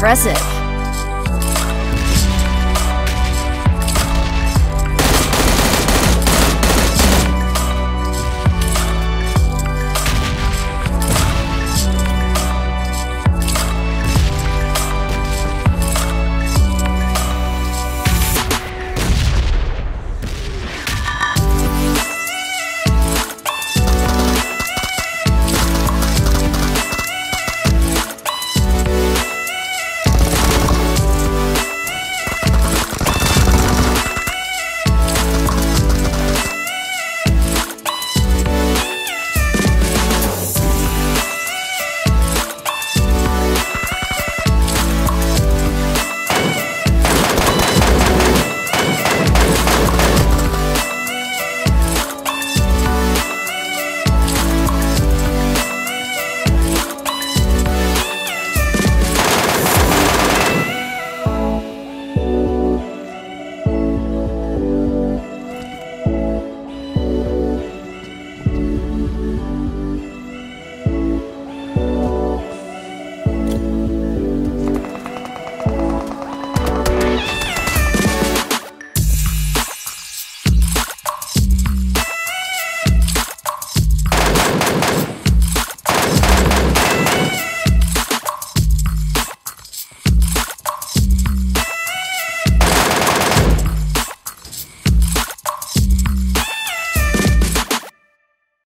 impressive.